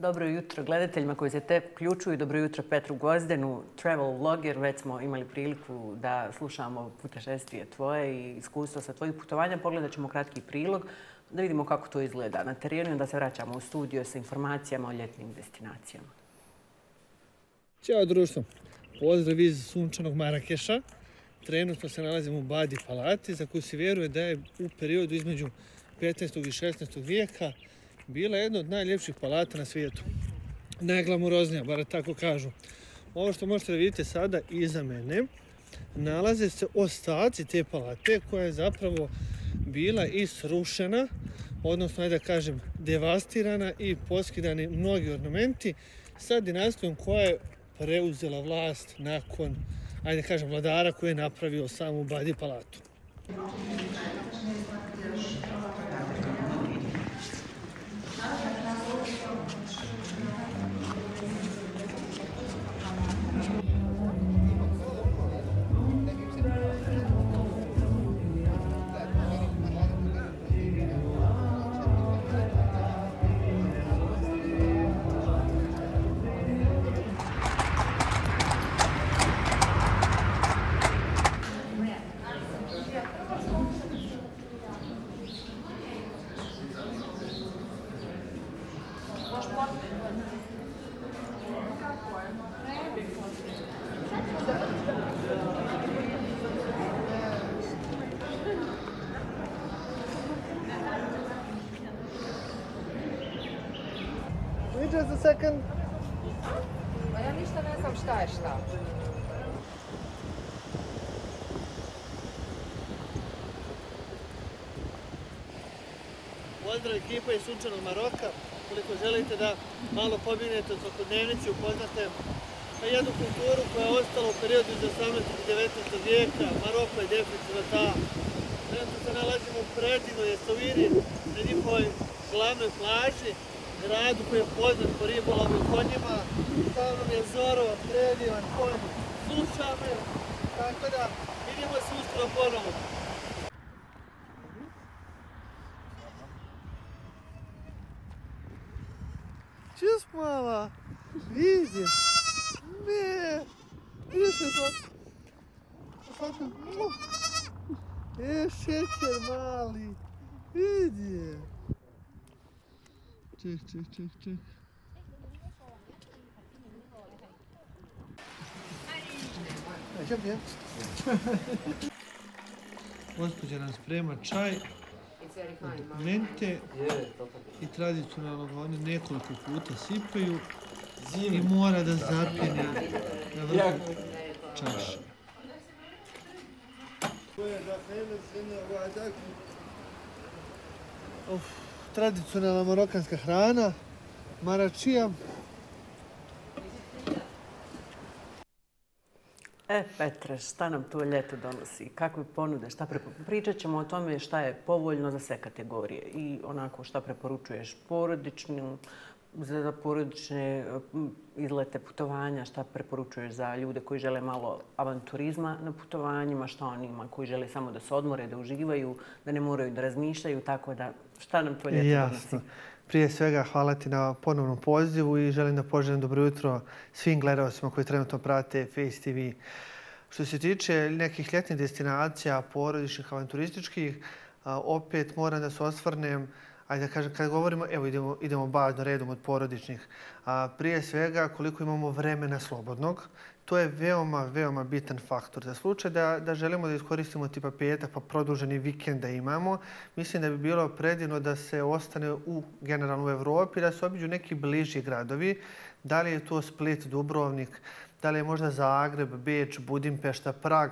Dobro jutro gledateljima koji se te ključuju. Dobro jutro Petru Gozdenu, travel vlogger. Već smo imali priliku da slušamo putešestvije tvoje i iskustva sa tvojih putovanja. Pogledat ćemo kratki prilog da vidimo kako to izgleda na terenu i da se vraćamo u studio sa informacijama o ljetnim destinacijama. Ćao društvo. Pozdrav iz sunčanog Marakeša. Trenutno se nalazimo u Badi Palati za koju se vjeruje da je u periodu između 15. i 16. vijeka bila jedna od najljepših palata na svijetu. Najglamuroznija, bar tako kažu. Ovo što možete da vidite sada iza mene, nalaze se ostaci te palate koja je zapravo bila i srušena, odnosno, da kažem, devastirana i poskidani mnogi ornamenti sa dinastijom koja je preuzela vlast nakon, ajde kažem, vladara koji je napravio samu Badi palatu. Ekipa iz Sunčanog Maroka. Koliko želite da malo pobinete od svakodnevnici, upoznate pa jednu kulturu koja je ostala u periodu iz 18. i 19. vijeka. Maroko je definitivno ta. Trenutno se nalazimo u predivnoj Jesoviri, na njihovoj glavnoj plaži, gradu koji je poznat po i konjima. Stavno je Zoro, predivan konj, sluša me. Tako da, vidimo se uskoro ponovo. Mala, vidi. Ne, vidiš se to? Svako, e, šećer mali, vidi je. Ček, ček, ček, ček. Ajde. Gospodja nam sprema čaj, mente i tradicionalno ga oni nekoliko puta sipaju i mora da zapine na vrhu čaše. Uf, tradicionalna marokanska hrana, maračija. E, Petre, šta nam to ljeto donosi? Kakve ponude? Šta prepo... Pričat ćemo o tome šta je povoljno za sve kategorije i onako šta preporučuješ porodičnim, za porodične izlete putovanja, šta preporučuješ za ljude koji žele malo avanturizma na putovanjima, šta onima koji žele samo da se odmore, da uživaju, da ne moraju da razmišljaju, tako da šta nam to ljeto Jasno. donosi? Prije svega hvala ti na ponovnom pozivu i želim da poželim dobro jutro svim gledalcima koji trenutno prate Face TV. Što se tiče nekih ljetnih destinacija, porodičnih, avanturističkih, opet moram da se osvrnem Ajde da kažem, kad govorimo, evo idemo, idemo bazno redom od porodičnih. A, prije svega, koliko imamo vremena slobodnog, to je veoma, veoma bitan faktor. Za slučaj da, da želimo da iskoristimo tipa petak pa produženi vikend da imamo, mislim da bi bilo predivno da se ostane u generalno u Evropi, da se obiđu neki bliži gradovi. Da li je to Split, Dubrovnik, da li je možda Zagreb, Beč, Budimpešta, Prag,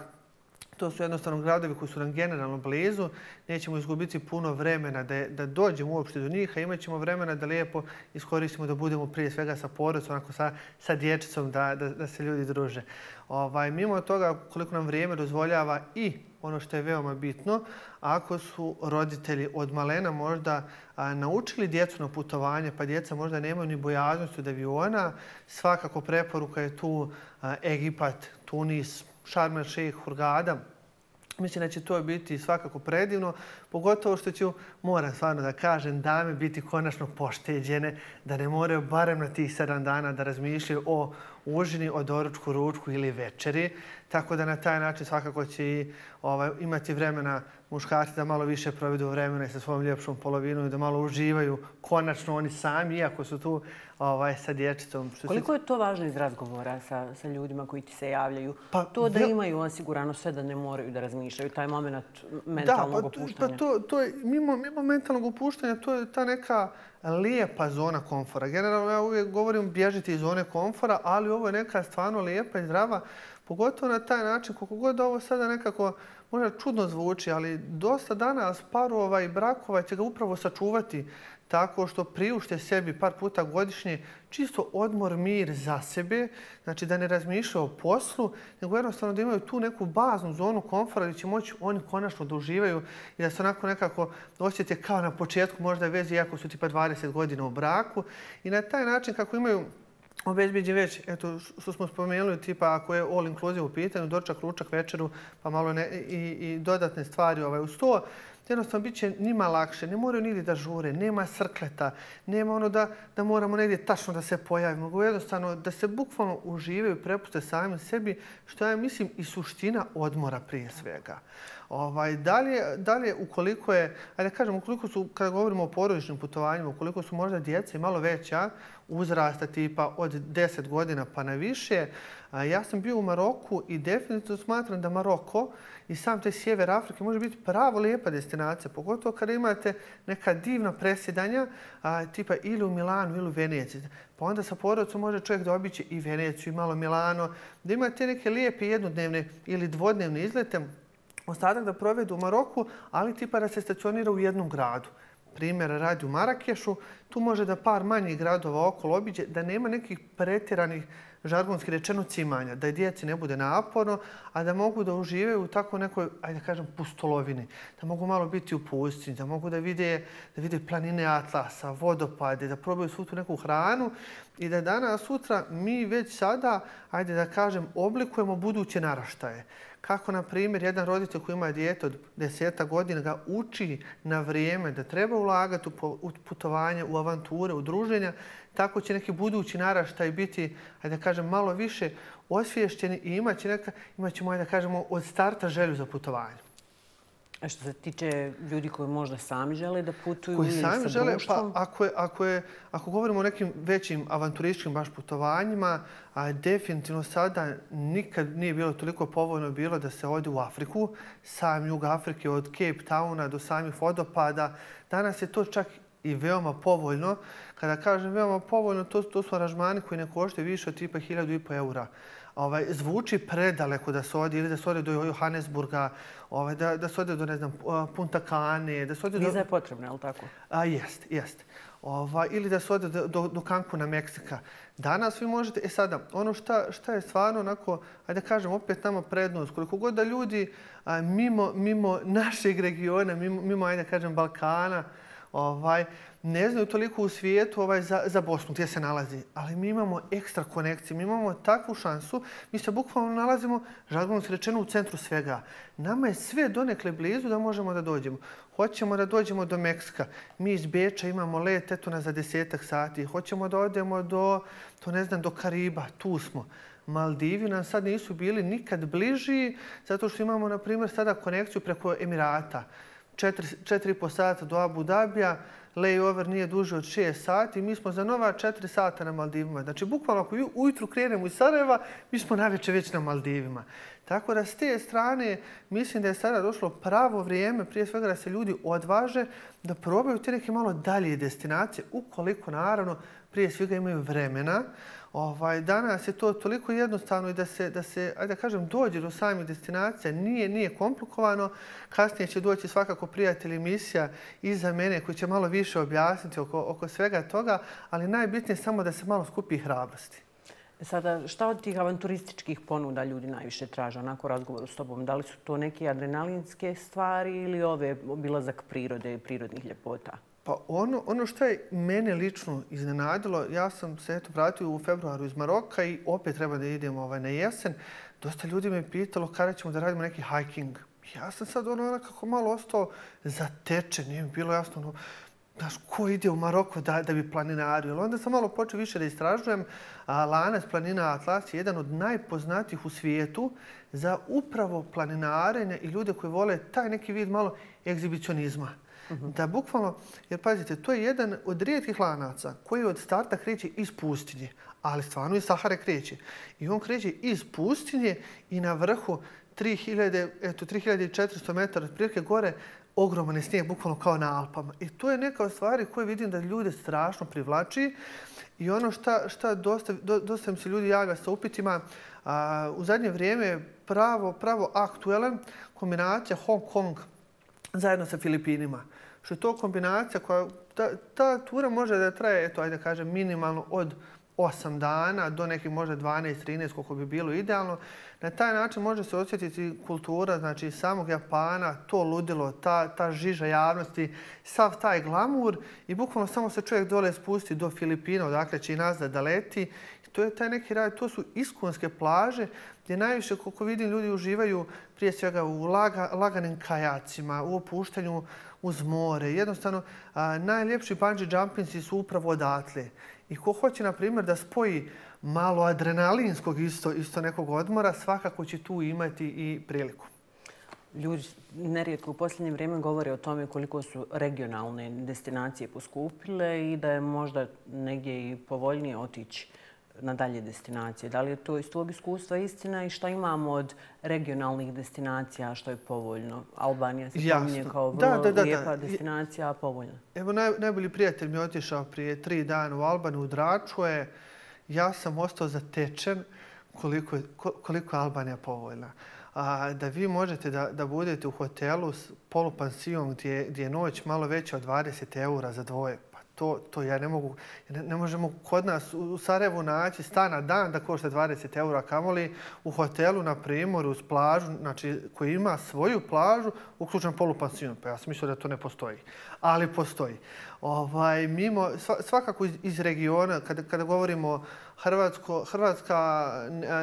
To su jednostavno gradovi koji su nam generalno blizu. Nećemo izgubiti puno vremena da, da dođemo uopšte do njih, a imat ćemo vremena da lijepo iskoristimo da budemo prije svega sa porodicom, onako sa, sa dječicom, da, da, da se ljudi druže. Ovaj, mimo toga, koliko nam vrijeme dozvoljava i ono što je veoma bitno, ako su roditelji od malena možda a, naučili djecu na putovanje, pa djeca možda nemaju ni bojaznosti od aviona, svakako preporuka je tu a, Egipat, Tunis, Šarm el Šejh, Hurgada, Mislim da će to biti svakako predivno, pogotovo što ću, moram stvarno da kažem, dame biti konačno pošteđene, da ne moraju barem na tih sedam dana da razmišljaju o užini, o doručku, ručku ili večeri. Tako da na taj način svakako će i, ovaj, imati vremena muškarci da malo više provedu vremena i sa svojom ljepšom polovinom i da malo uživaju konačno oni sami, iako su tu ovaj, sa dječicom. Koliko je to važno iz razgovora sa, sa ljudima koji ti se javljaju? Pa, to da imaju osigurano sve da ne moraju da razmišljaju, taj moment mentalnog da, pa, opuštanja. Pa to, to je, mimo, mimo mentalnog opuštanja, to je ta neka lijepa zona komfora. Generalno ja uvijek govorim bježiti iz zone komfora, ali ovo je neka stvarno lijepa i zdrava, pogotovo na taj način, koliko god ovo sada nekako možda čudno zvuči, ali dosta danas parova i brakova će ga upravo sačuvati tako što priušte sebi par puta godišnje čisto odmor, mir za sebe, znači da ne razmišljaju o poslu, nego jednostavno da imaju tu neku baznu zonu komfora gdje će moći oni konačno da uživaju i da se onako nekako osjete kao na početku možda vezi, iako su tipa 20 godina u braku. I na taj način kako imaju obezbiđen već, eto, što smo spomenuli, tipa ako je all inclusive u pitanju, dočak, ručak, večeru, pa malo ne, i, i dodatne stvari ovaj, uz to, jednostavno bit će njima lakše, ne moraju nigdje da žure, nema srkleta, nema ono da, da moramo negdje tačno da se pojavimo, nego jednostavno da se bukvalno uživaju i prepuste sami sebi, što ja mislim, i suština odmora prije svega. Ovaj, dalje, dalje, ukoliko je, ajde kažem, ukoliko su, kada govorimo o porodičnim putovanjima, ukoliko su možda djeca i malo veća, uzrasta tipa od 10 godina pa na više, ja sam bio u Maroku i definitivno smatram da Maroko i sam taj sjever Afrike može biti pravo lijepa destinacija, pogotovo kada imate neka divna presjedanja tipa ili u Milanu ili u Veneciji. Pa onda sa porodicom može čovjek da obiće i Veneciju i malo Milano, da imate neke lijepe jednodnevne ili dvodnevne izlete, ostatak da provedu u Maroku, ali tipa da se stacionira u jednom gradu. Primjer radi u Marakešu, tu može da par manjih gradova okolo obiđe, da nema nekih pretjeranih žargonski rečeno cimanja, da je djeci ne bude naporno, a da mogu da užive u tako nekoj, ajde da kažem, pustolovini. Da mogu malo biti u pustinji, da mogu da vide, da vide planine Atlasa, vodopade, da probaju svu tu neku hranu i da danas, sutra, mi već sada, ajde da kažem, oblikujemo buduće naraštaje kako, na primjer, jedan roditelj koji ima dijete od deseta godina ga uči na vrijeme da treba ulagati u putovanje, u avanture, u druženja, tako će neki budući naraštaj biti, ajde da kažem, malo više osviješćeni i imaće neka, imaćemo, ajde da kažemo, od starta želju za putovanje. A što se tiče ljudi koji možda sami žele da putuju koji ili sami sa žele, društvom? Pa ako, je, ako, je, ako govorimo o nekim većim avanturističkim baš putovanjima, a definitivno sada nikad nije bilo toliko povoljno bilo da se ode u Afriku, sam jug Afrike od Cape Towna do samih vodopada. Danas je to čak i veoma povoljno. Kada kažem veoma povoljno, to, to su aranžmani koji ne košte više od tipa 1000 eura ovaj, zvuči predaleko da se ode ili da se ode do Johannesburga, ovaj, da, da se ode do, ne znam, Punta Kane, da se ode do... Viza je potrebna, je li tako? A, jest, jest. Ovaj, ili da se ode do, do, do Cancuna, Meksika. Danas vi možete, e sada, ono šta, šta je stvarno onako, ajde da kažem, opet nama prednost, koliko god da ljudi a, mimo, mimo našeg regiona, mimo, mimo ajde da kažem, Balkana, ovaj, ne znaju toliko u svijetu ovaj, za, za Bosnu gdje se nalazi. Ali mi imamo ekstra konekcije, mi imamo takvu šansu. Mi se bukvalno nalazimo, žalbeno se rečeno, u centru svega. Nama je sve donekle blizu da možemo da dođemo. Hoćemo da dođemo do Meksika. Mi iz Beča imamo let eto na za desetak sati. Hoćemo da odemo do, to ne znam, do Kariba. Tu smo. Maldivi nam sad nisu bili nikad bliži zato što imamo, na primjer, sada konekciju preko Emirata. 4,5 sata do Abu Dhabija, layover nije duže od 6 sati, mi smo za nova 4 sata na Maldivima. Znači, bukvalno ako ujutru krenemo iz Sarajeva, mi smo najveće već na Maldivima. Tako da s te strane mislim da je sada došlo pravo vrijeme, prije svega da se ljudi odvaže da probaju te neke malo dalje destinacije, ukoliko naravno prije svega imaju vremena. Ovaj, danas je to toliko jednostavno i da se, da se ajde da kažem, dođe do samih destinacija, nije, nije komplikovano. Kasnije će doći svakako prijatelj emisija iza mene koji će malo više objasniti oko, oko svega toga, ali najbitnije je samo da se malo skupi hrabrosti. E sada, šta od tih avanturističkih ponuda ljudi najviše traže onako razgovoru s tobom? Da li su to neke adrenalinske stvari ili ove obilazak prirode i prirodnih ljepota? Pa ono, ono što je mene lično iznenadilo, ja sam se eto vratio u februaru iz Maroka i opet treba da idemo ovaj, na jesen. Dosta ljudi me pitalo kada ćemo da radimo neki hiking. Ja sam sad ono nekako malo ostao zatečen, nije mi bilo jasno ono, znaš, ko ide u Maroko da, da bi planinario. Onda sam malo počeo više da istražujem. A, lanac planina Atlas je jedan od najpoznatijih u svijetu za upravo planinarenje i ljude koji vole taj neki vid malo egzibicionizma. Mhm. Da bukvalno, jer pazite, to je jedan od rijetkih lanaca koji od starta kreće iz pustinje, ali stvarno iz Sahare kreće. I on kreće iz pustinje i na vrhu 3000, eto, 3400 metara otprilike gore ogroman je snijeg, bukvalno kao na Alpama. I to je neka od stvari koje vidim da ljude strašno privlači. I ono šta, šta dosta, do, dosta se ljudi javlja sa upitima, a, u zadnje vrijeme pravo, pravo aktuelan kombinacija Hong Kong zajedno sa Filipinima. Što je to kombinacija koja, ta, ta tura može da traje, eto, ajde kažem, minimalno od 8 dana do nekih možda 12-13 koliko bi bilo idealno. Na taj način može se osjetiti kultura znači samog Japana, to ludilo, ta, ta žiža javnosti, sav taj glamur i bukvalno samo se čovjek dole spusti do Filipina, odakle će i nazad da leti. To je taj neki raj, to su iskonske plaže gdje najviše, koliko vidim, ljudi uživaju prije svega u laga, laganim kajacima, u opuštanju uz more. Jednostavno, a, najljepši bungee jumpingsi su upravo odatle. I ko hoće, na primjer, da spoji malo adrenalinskog isto, isto nekog odmora, svakako će tu imati i priliku. Ljudi nerijetko u posljednje vrijeme govore o tome koliko su regionalne destinacije poskupile i da je možda negdje i povoljnije otići na dalje destinacije. Da li je to iz tvojeg iskustva istina i šta imamo od regionalnih destinacija što je povoljno? Albanija se spominje kao vrlo da, da, da, lijepa destinacija, a povoljna. Evo, naj, najbolji prijatelj mi je otišao prije tri dana u Albaniju, u Draču je. Ja sam ostao zatečen koliko, koliko je Albanija povoljna. A, da vi možete da, da budete u hotelu s polupansijom gdje, gdje je noć malo veća od 20 eura za dvoje to, to ja ne mogu, ne, ne možemo kod nas u Sarajevu naći stana dan da košta 20 eura kamoli u hotelu na primoru uz plažu, znači koji ima svoju plažu, uključen polupansion. Pa ja sam mislio da to ne postoji, ali postoji. Ovaj, mimo, svakako iz, iz regiona, kada, kada govorimo Hrvatsko, Hrvatska,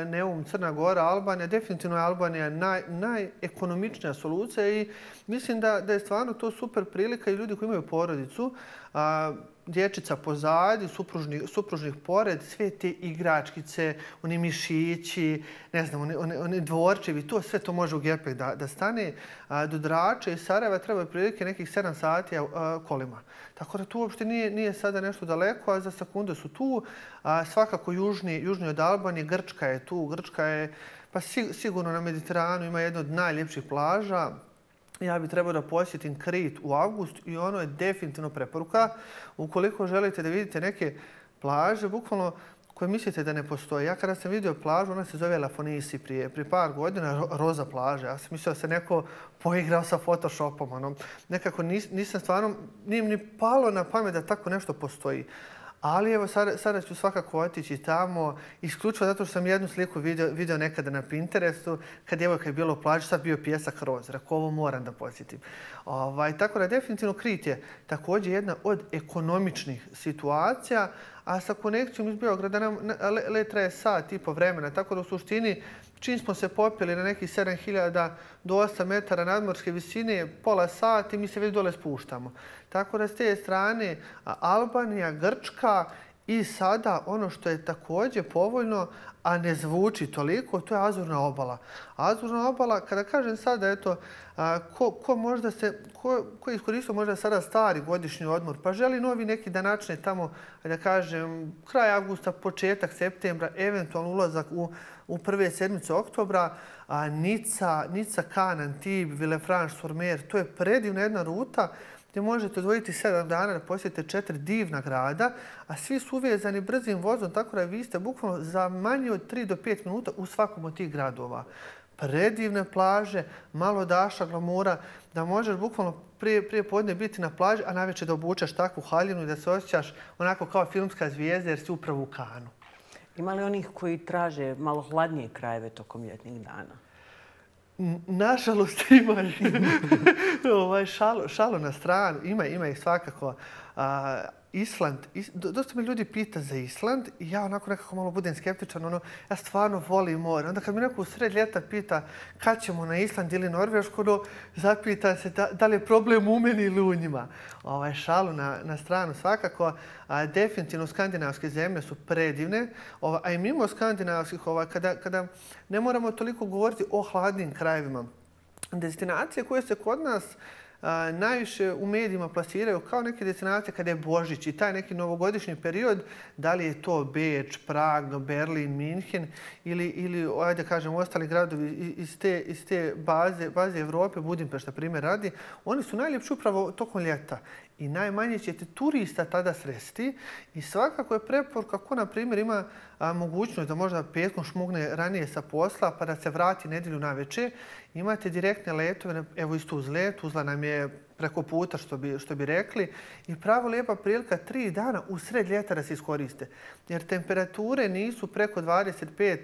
Neum, Crna Gora, Albanija, definitivno je Albanija naj, najekonomičnija solucija i mislim da, da je stvarno to super prilika i ljudi koji imaju porodicu, a, dječica pozadi, supružnih, supružnih pored, sve te igračkice, oni mišići, ne znam, oni, oni, oni dvorčevi, to sve to može u Gepek da, da stane. A, do Drača i Sarajeva treba prilike nekih 7 sati a, kolima. Tako da tu uopšte nije, nije sada nešto daleko, a za sekunde su tu. A, svakako južni, južni od Albanije, Grčka je tu. Grčka je pa sigurno na Mediteranu ima jedna od najljepših plaža ja bih trebao da posjetim Krit u avgust i ono je definitivno preporuka. Ukoliko želite da vidite neke plaže, bukvalno koje mislite da ne postoje. Ja kada sam vidio plažu, ona se zove Lafonisi prije, prije par godina, roza plaže. Ja sam mislio da se neko poigrao sa Photoshopom. Ono. Nekako nis, nisam stvarno, nije mi palo na pamet da tako nešto postoji. Ali evo, sada, sada ću svakako otići tamo, isključivo zato što sam jednu sliku vidio, video nekada na Pinterestu, kad je, kad u bilo sad bio pjesak roz. Rako, ovo moram da posjetim. Ovaj, tako da definitivno Krit je također jedna od ekonomičnih situacija, a sa konekcijom iz Beograda nam letra je sat i po vremena. Tako da u suštini, čim smo se popili na nekih 7000 do 8 metara nadmorske visine, pola sati, mi se već dole spuštamo. Tako da s te strane Albanija, Grčka i sada ono što je također povoljno, a ne zvuči toliko, to je Azurna obala. Azurna obala, kada kažem sada, eto, ko, ko možda se, ko, ko iskoristio možda sada stari godišnji odmor, pa želi novi neki da načne tamo, da kažem, kraj avgusta, početak septembra, eventualno ulazak u, u prve sedmice oktobra, a, Nica, Nica, Kanan, Tib, Villefranche, Sormer, to je predivna jedna ruta gdje možete odvojiti sedam dana da posjetite četiri divna grada, a svi su uvezani brzim vozom, tako da vi ste bukvalno za manje od 3 do 5 minuta u svakom od tih gradova. Predivne plaže, malo daša, glamura, da možeš bukvalno prije, prije podne biti na plaži, a najveće da obučaš takvu haljinu i da se osjećaš onako kao filmska zvijezda jer si upravo u kanu. Ima li onih koji traže malo hladnije krajeve tokom ljetnih dana? Nažalost ima ovaj, šalo, šalo na stranu, ima, ima ih svakako. A, Island, dosta me ljudi pita za Island i ja onako nekako malo budem skeptičan, ono, ja stvarno volim more. Onda kad mi neko u sred ljeta pita kad ćemo na Island ili Norvešku, ono, zapita se da, da li je problem u meni ili u njima. Ovaj, šalu na, na stranu svakako. A, definitivno skandinavske zemlje su predivne, ovaj, a i mimo skandinavskih, ovaj, kada, kada ne moramo toliko govoriti o hladnim krajevima, destinacije koje se kod nas najviše u medijima plasiraju kao neke destinacije kada je Božić i taj neki novogodišnji period, da li je to Beč, Prag, Berlin, Minhen ili, ili ajde kažem, ostali gradovi iz te, iz te baze, baze Evrope, Budimpešta primjer radi, oni su najljepši upravo tokom ljeta i najmanje ćete turista tada sresti i svakako je preporuka ko, na primjer, ima a, mogućnost da možda petkom šmugne ranije sa posla pa da se vrati nedjelju na večer. Imate direktne letove, evo isto uz let, uzla nam je preko puta što bi, što bi rekli i pravo lijepa prilika tri dana u sred ljeta da se iskoriste. Jer temperature nisu preko 25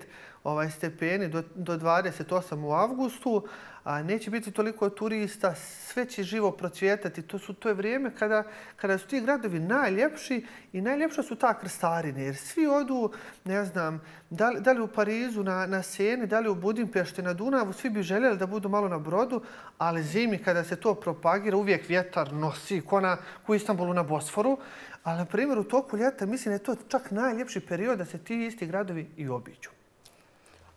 ovaj, stepeni do, do 28 u avgustu, a neće biti toliko turista, sve će živo procvjetati. To, su, to je vrijeme kada, kada su ti gradovi najljepši i najljepša su ta krstarine. Jer svi odu, ne znam, da li, da li u Parizu na, na Seni, da li u Budimpešti na Dunavu, svi bi željeli da budu malo na brodu, ali zimi kada se to propagira, uvijek vjetar nosi ko na, u Istanbulu na Bosforu. Ali, na primjer, u toku ljeta mislim da je to čak najljepši period da se ti isti gradovi i obiđu.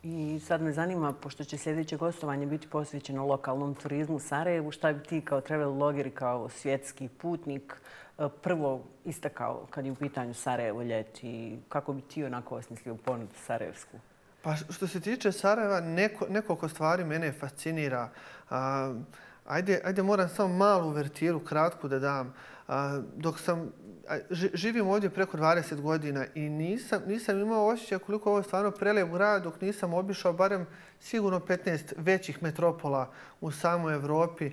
I sad me zanima, pošto će sljedeće gostovanje biti posvećeno lokalnom turizmu Sarajevu, šta bi ti kao travel logger i kao svjetski putnik eh, prvo istakao kad je u pitanju Sarajevo ljeti i kako bi ti onako osmislio ponudu Sarajevsku? Pa što se tiče Sarajeva, neko, nekoliko stvari mene fascinira. A, ajde, ajde, moram samo malu vertiru kratku da dam. A, dok sam živim ovdje preko 20 godina i nisam, nisam imao osjećaj koliko ovo je stvarno prelep grad dok nisam obišao barem sigurno 15 većih metropola u samoj Evropi.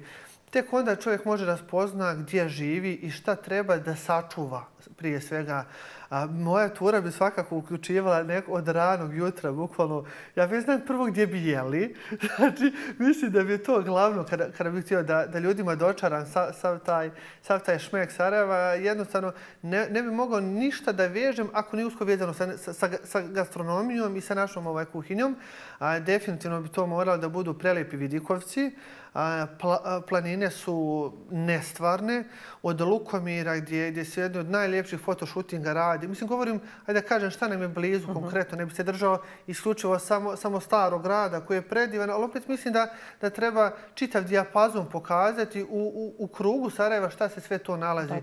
Tek onda čovjek može raspozna gdje živi i šta treba da sačuva prije svega. A moja tura bi svakako uključivala neko od ranog jutra, bukvalno. Ja već znam prvo gdje bi jeli. Znači, mislim da bi to glavno kada, kada bih htio da, da ljudima dočaram sav, sav, taj, sav taj šmek Sarajeva. Jednostavno, ne, ne bi mogao ništa da vežem ako nije usko vezano sa, sa, sa gastronomijom i sa našom ovaj kuhinjom. A, definitivno bi to moralo da budu prelijepi vidikovci a planine su nestvarne. Od Lukomira gdje, gdje se jedno od najljepših fotoshootinga radi. Mislim, govorim, ajde da kažem šta nam je blizu uh mhm. -huh. konkretno. Ne bi se držao isključivo samo, samo starog grada koji je predivan. Ali opet mislim da, da treba čitav dijapazon pokazati u, u, u krugu Sarajeva šta se sve to nalazi.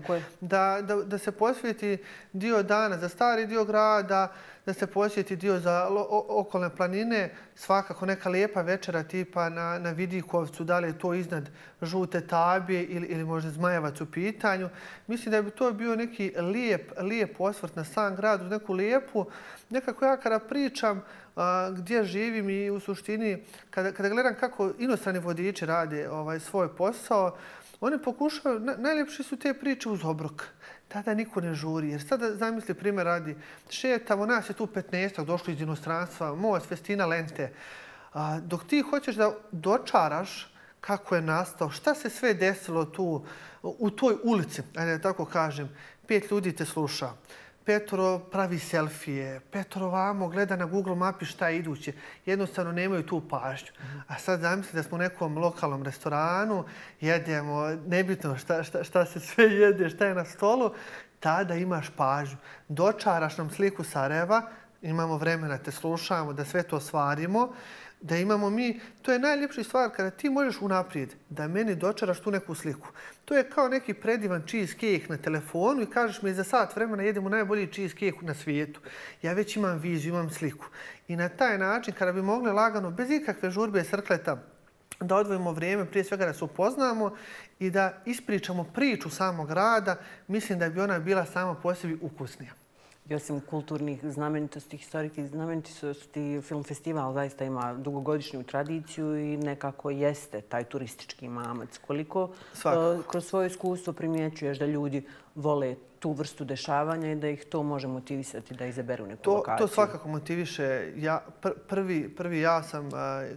Da, da, da se posvijeti dio dana za stari dio grada, da se posjeti dio za okolne planine, svakako neka lijepa večera tipa na, na Vidikovcu, da li je to iznad žute tabije ili, ili možda Zmajevac u pitanju. Mislim da bi to bio neki lijep, lijep osvrt na sam grad, uz neku lijepu. Nekako ja kada pričam a, gdje živim i u suštini, kada, kada gledam kako inostrani vodiči rade ovaj, svoj posao, One pokušaju, na, najljepše su te priče uz obrok tada niko ne žuri. Jer sada zamisli primjer radi, šetamo, nas je tu 15 došli iz inostranstva, most, festina, lente. A, dok ti hoćeš da dočaraš kako je nastao, šta se sve desilo tu u toj ulici, ajde tako kažem, pet ljudi te sluša. Petro pravi selfije, Petro vamo gleda na Google mapi šta je iduće. Jednostavno nemaju tu pažnju. A sad zamisli da smo u nekom lokalnom restoranu, jedemo, nebitno šta, šta, šta se sve jede, šta je na stolu, tada imaš pažnju. Dočaraš nam sliku Sarajeva, imamo vremena, te slušamo, da sve to stvarimo da imamo mi, to je najljepša stvar kada ti možeš unaprijed da meni dočaraš tu neku sliku. To je kao neki predivan cheesecake na telefonu i kažeš mi za sat vremena jedemo najbolji cheesecake na svijetu. Ja već imam viziju, imam sliku. I na taj način kada bi mogli lagano, bez ikakve žurbe srkleta, da odvojimo vrijeme, prije svega da se upoznamo i da ispričamo priču samog rada, mislim da bi ona bila sama po sebi ukusnija i osim kulturnih znamenitosti, historijskih znamenitosti, film festival zaista ima dugogodišnju tradiciju i nekako jeste taj turistički mamac. Koliko uh, kroz svoje iskustvo primjećuješ da ljudi vole tu vrstu dešavanja i da ih to može motivisati da izaberu neku to, lokaciju. To svakako motiviše. Ja, pr prvi, prvi ja sam,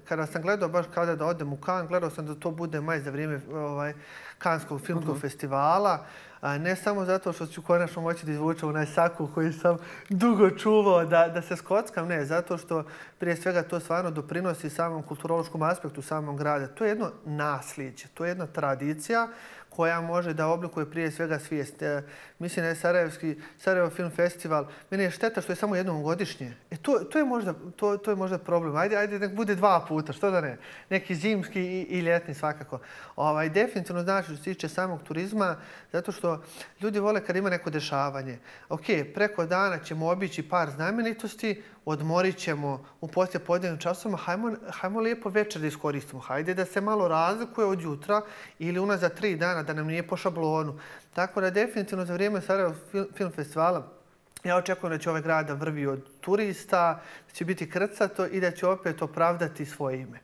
kada sam gledao baš kada da odem u Kan, gledao sam da to bude maj za vrijeme ovaj, Kanskog filmskog uh mhm. -huh. festivala. A ne samo zato što ću konačno moći da izvučem onaj saku koji sam dugo čuvao da, da se skockam. Ne, zato što prije svega to stvarno doprinosi samom kulturološkom aspektu samog grada. To je jedno nasljeđe, to je jedna tradicija koja može da oblikuje prije svega svijest. E, mislim da je Sarajevski, Sarajevo Film Festival. Meni je šteta što je samo jednom godišnje. E, to, to, je možda, to, to je možda problem. Ajde, ajde nek bude dva puta, što da ne. Neki zimski i, i ljetni svakako. Ovaj, definitivno znači što se tiče samog turizma, zato što ljudi vole kad ima neko dešavanje. Ok, preko dana ćemo obići par znamenitosti, odmorit ćemo u poslije pojedinim časovima, hajmo, hajmo lijepo večer da iskoristimo. Hajde da se malo razlikuje od jutra ili una za tri dana, da nam nije po šablonu. Tako da definitivno za vrijeme Sarajevo film festivala ja očekujem da će ovaj grad da vrvi od turista, da će biti krcato i da će opet opravdati svoje ime.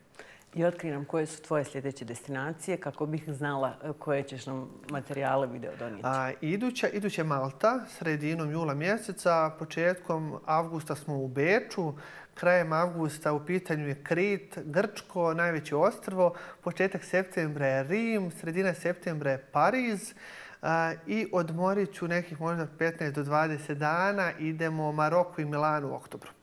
I otkri nam koje su tvoje sljedeće destinacije kako bih znala e, koje ćeš nam materijale video donijeti. A, iduća, iduće Malta, sredinom jula mjeseca, početkom avgusta smo u Beču, krajem avgusta u pitanju je Krit, Grčko, najveće ostrvo, početak septembra je Rim, sredina septembra je Pariz a, i odmorit ću nekih možda 15 do 20 dana, idemo u Maroko i Milanu u oktobru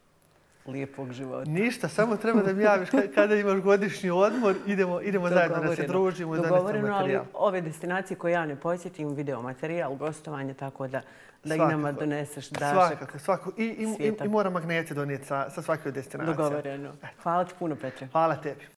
lijepog života. Ništa, samo treba da mi javiš kada imaš godišnji odmor, idemo, idemo zajedno da se družimo i donesemo materijal. ali ove destinacije koje ja ne posjetim, video materijal, gostovanje, tako da da i nama doneseš dašak Svakako, svakako. I, i, i, i mora magnete donijeti sa, sa svake destinacije. Dogovoreno. Hvala ti puno, Petre. Hvala tebi.